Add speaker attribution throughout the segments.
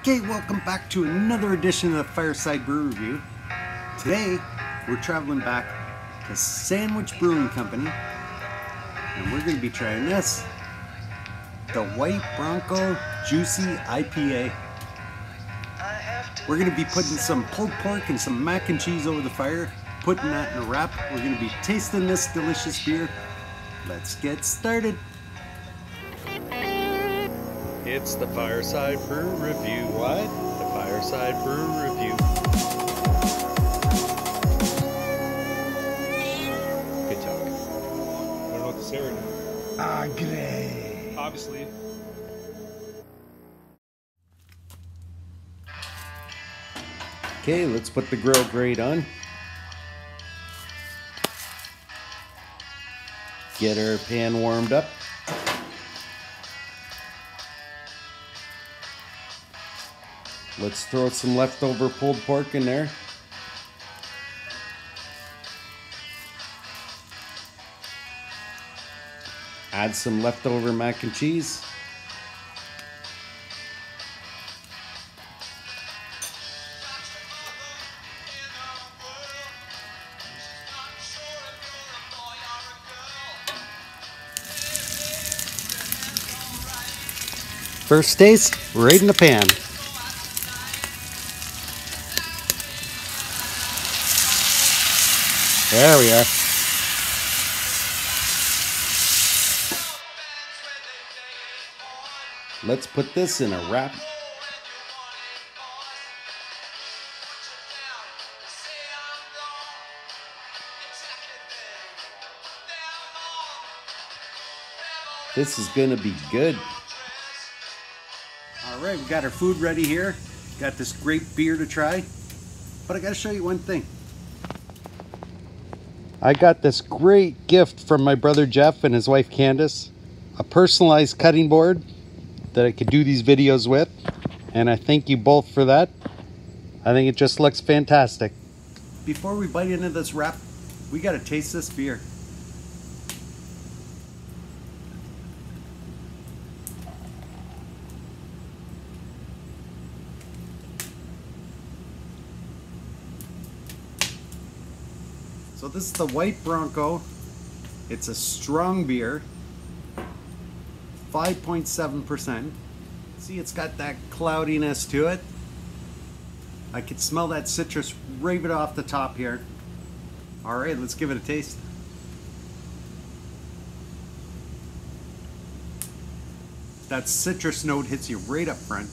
Speaker 1: Okay, welcome back to another edition of the Fireside Brew Review. Today, we're traveling back to Sandwich Brewing Company, and we're going to be trying this the White Bronco Juicy IPA. We're going to be putting some pulled pork and some mac and cheese over the fire, putting that in a wrap. We're going to be tasting this delicious beer. Let's get started.
Speaker 2: It's the Fireside Brew Review. What? The Fireside Brew Review. Good talk.
Speaker 3: I don't know what to say right now.
Speaker 1: Ah.
Speaker 3: Obviously.
Speaker 1: Okay, let's put the grill grate on. Get our pan warmed up. Let's throw some leftover pulled pork in there. Add some leftover mac and cheese. First taste, right in the pan. There we are. Let's put this in a wrap. This is gonna be good. All right, we got our food ready here. Got this great beer to try. But I gotta show you one thing. I got this great gift from my brother Jeff and his wife Candace. A personalized cutting board that I could do these videos with. And I thank you both for that. I think it just looks fantastic. Before we bite into this wrap, we gotta taste this beer. So this is the White Bronco. It's a strong beer. 5.7%. See, it's got that cloudiness to it. I could smell that citrus right off the top here. All right, let's give it a taste. That citrus note hits you right up front.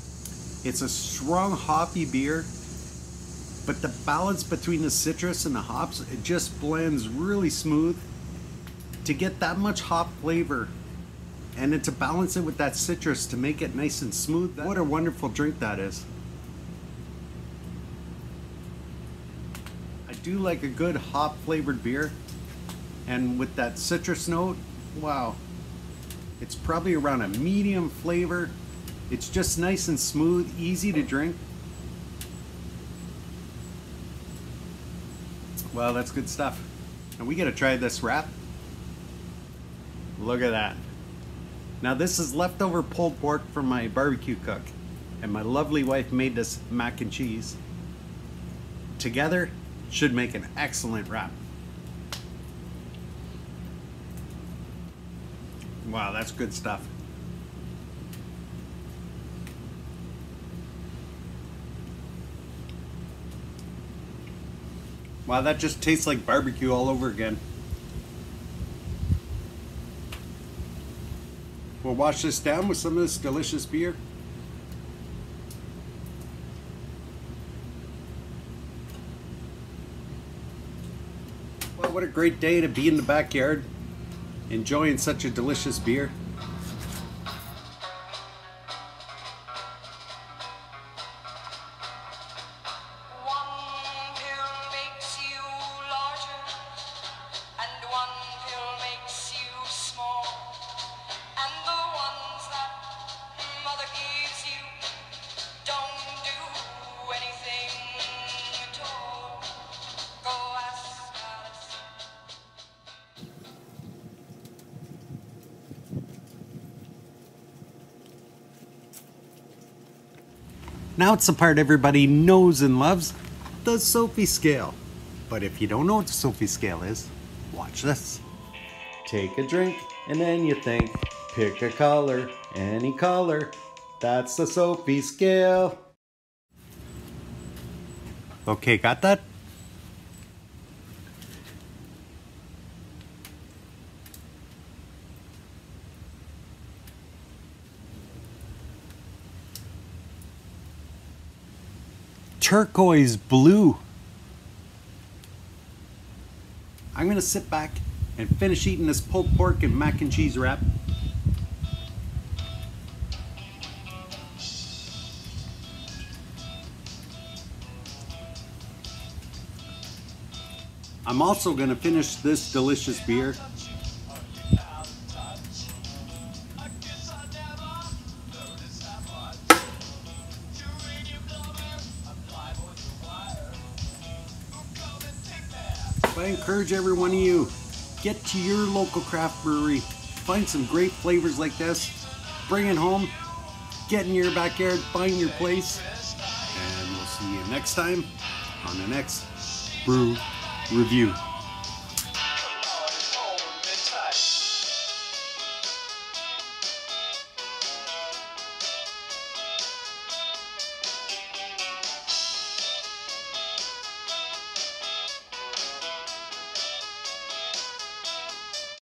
Speaker 1: It's a strong hoppy beer but the balance between the citrus and the hops it just blends really smooth. To get that much hop flavor and then to balance it with that citrus to make it nice and smooth what a wonderful drink that is. I do like a good hop flavored beer and with that citrus note wow. It's probably around a medium flavor. It's just nice and smooth easy to drink Well, that's good stuff. And we gotta try this wrap. Look at that. Now this is leftover pulled pork from my barbecue cook. And my lovely wife made this mac and cheese. Together, should make an excellent wrap. Wow, that's good stuff. Wow, that just tastes like barbecue all over again. We'll wash this down with some of this delicious beer. Well, what a great day to be in the backyard, enjoying such a delicious beer. Now it's the part everybody knows and loves, the Sophie scale. But if you don't know what the Sophie scale is, watch this. Take a drink and then you think, pick a color, any color. That's the Sophie scale. Okay, got that? Turquoise blue. I'm gonna sit back and finish eating this pulled pork and mac and cheese wrap. I'm also gonna finish this delicious beer. I encourage every one of you, get to your local craft brewery, find some great flavors like this, bring it home, get in your backyard, find your place, and we'll see you next time on the next brew review.